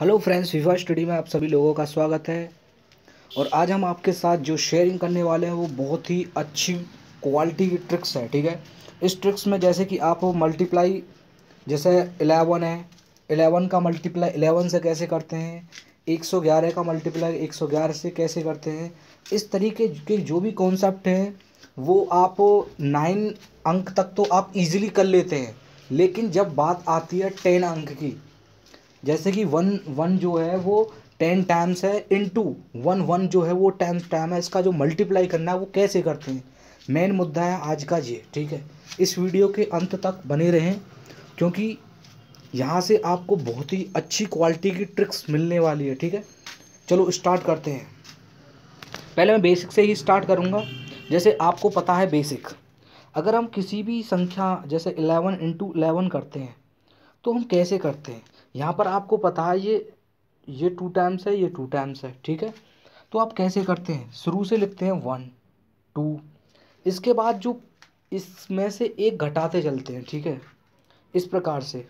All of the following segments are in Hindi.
हेलो फ्रेंड्स विवा स्टडी में आप सभी लोगों का स्वागत है। और आज हम आपके साथ जो शेयरिंग करने वाले हैं, वो बहुत ही अच्छी क्वालिटी की ट्रिक्स है, ठीक है? इस ट्रिक्स में जैसे कि आप मल्टीप्लाई जैसे एलेवन है एलेवन का मल्टीप्लाई एलेवन से कैसे करते हैं? एक सौ ग्यारह का मल्टीप्लाई एक सौ ग्यारह से कैसे करते हैं? इस तरीके के जो भी कॉन्सेप्ट हैं, वो आप नाइन अंक तक तो आप इजीली कर लेते हैं। लेकिन जब बात आती है टेन अंक की जैसे कि वन वन जो है वो टेन टाइम्स है इन टू वन वन जो है वो टेन टाइम है, इसका जो मल्टीप्लाई करना है, वो कैसे करते हैं? मेन मुद्दा है आज का ये, ठीक है? इस वीडियो के अंत तक बने रहें, क्योंकि यहाँ से आपको बहुत ही अच्छी क्वालिटी की ट्रिक्स मिलने वाली है, ठीक है? चलो स्टार्ट करते हैं। पहले मैं बेसिक से ही स्टार्ट करूँगा। जैसे आपको पता है बेसिक अगर हम किसी भी संख्या, जैसे इलेवन इंटू इलेवन करते हैं तो हम कैसे करते हैं? यहाँ पर आपको पता है ये ये टू टाइम्स है, ये टू टाइम्स है, ठीक है? तो आप कैसे करते हैं? शुरू से लिखते हैं वन टू इसके बाद जो इसमें से एक घटाते चलते हैं, ठीक है? इस प्रकार से।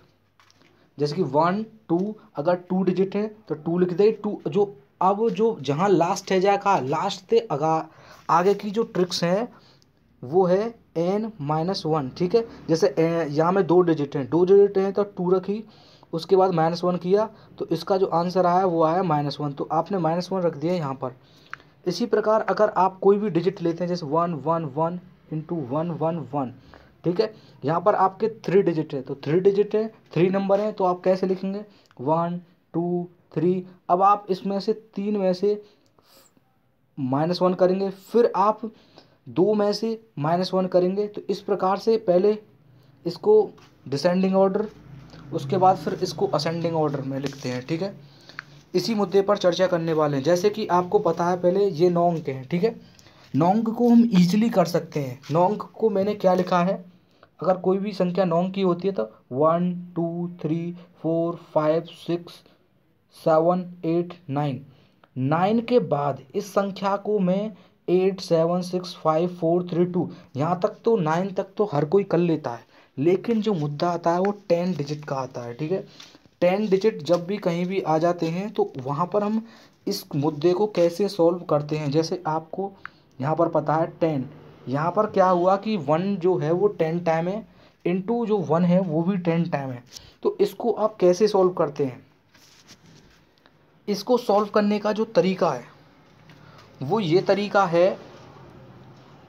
जैसे कि वन टू अगर टू डिजिट है तो टू लिख दे। टू जो, अब जो जहाँ लास्ट है जाएगा लास्ट से अगा, आगे की जो ट्रिक्स हैं, वो है एन माइनस वन ठीक है? जैसे यहाँ में दो डिजिट हैं। दो डिजिट हैं तो टू रखी। उसके बाद माइनस वन किया तो इसका जो आंसर आया वो आया माइनस वन तो आपने माइनस वन रख दिया यहाँ पर। इसी प्रकार अगर आप कोई भी डिजिट लेते हैं, जैसे one one one into one one one ठीक है? यहाँ पर आपके थ्री डिजिट है तो थ्री डिजिट है थ्री नंबर हैं तो आप कैसे लिखेंगे? वन टू थ्री अब आप इसमें से तीन में से माइनस वन करेंगे, फिर आप दो में से माइनस वन करेंगे तो इस प्रकार से पहले इसको डिसेंडिंग ऑर्डर उसके बाद फिर इसको असेंडिंग ऑर्डर में लिखते हैं, ठीक है? इसी मुद्दे पर चर्चा करने वाले हैं। जैसे कि आपको पता है पहले ये नौंग के हैं, ठीक है? नोंग को हम ईजिली कर सकते हैं। नौंग को मैंने क्या लिखा है? अगर कोई भी संख्या नोंग की होती है तो one, two, three, four, five, six, seven, eight, nine. Nine के बाद इस संख्या को मैं eight, seven, six, five, four, three, two, यहाँ तक तो नाइन तक तो हर कोई कर लेता है। लेकिन जो मुद्दा आता है वो टेन डिजिट का आता है, ठीक है? टेन डिजिट जब भी कहीं भी आ जाते हैं तो वहाँ पर हम इस मुद्दे को कैसे सॉल्व करते हैं? जैसे आपको यहाँ पर पता है टेन। यहाँ पर क्या हुआ कि वन जो है वो टेन टाइम है इंटू जो वन है वो भी टेन टाइम है। तो इसको आप कैसे सॉल्व करते हैं? इसको सॉल्व करने का जो तरीका है, वो ये तरीका है,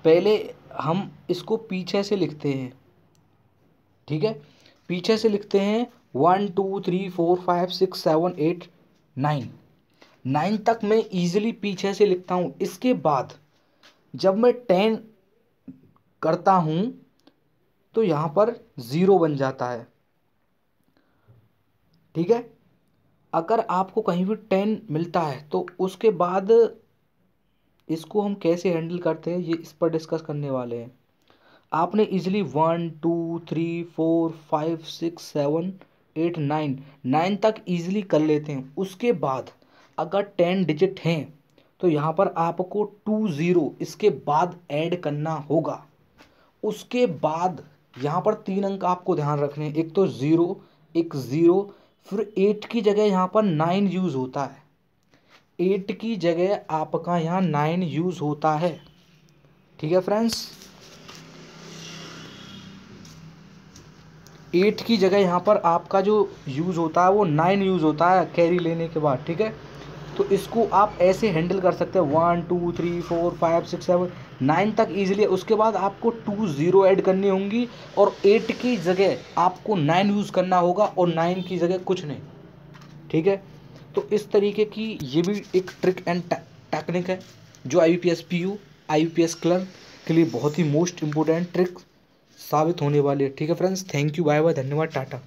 पहले हम इसको पीछे से लिखते हैं। ठीक है? पीछे से लिखते हैं one two three four five six seven eight nine nine तक मैं ईजिली पीछे से लिखता हूँ। इसके बाद जब मैं टेन करता हूँ तो यहाँ पर ज़ीरो बन जाता है। ठीक है? अगर आपको कहीं भी टेन मिलता है तो उसके बाद इसको हम कैसे हैंडल करते हैं, ये इस पर डिस्कस करने वाले हैं। आपने easily one two three four five six seven eight nine nine तक इजीली कर लेते हैं। उसके बाद अगर टेन डिजिट हैं तो यहाँ पर आपको टू ज़ीरो इसके बाद ऐड करना होगा। उसके बाद यहाँ पर तीन अंक आपको ध्यान रखने हैं। एक तो ज़ीरो एक ज़ीरो फिर एट की जगह यहाँ पर नाइन यूज़ होता है। एट की जगह आपका यहाँ नाइन यूज़ होता है। ठीक है फ्रेंड्स एट की जगह यहाँ पर आपका जो यूज़ होता है, वो नाइन यूज़ होता है कैरी लेने के बाद, ठीक है? तो इसको आप ऐसे हैंडल कर सकते हैं। One two three four five six seven nine तक ईजिली उसके बाद आपको टू ज़ीरो ऐड करनी होंगी और एट की जगह आपको नाइन यूज़ करना होगा और नाइन की जगह कुछ नहीं, ठीक है? तो इस तरीके की ये भी एक ट्रिक एंड टेक्निक है, जो I P S P U I P S clerk के लिए बहुत ही मोस्ट इम्पोर्टेंट ट्रिक साबित होने वाली है। ठीक है friends thank you bye bye धन्यवाद टाटा।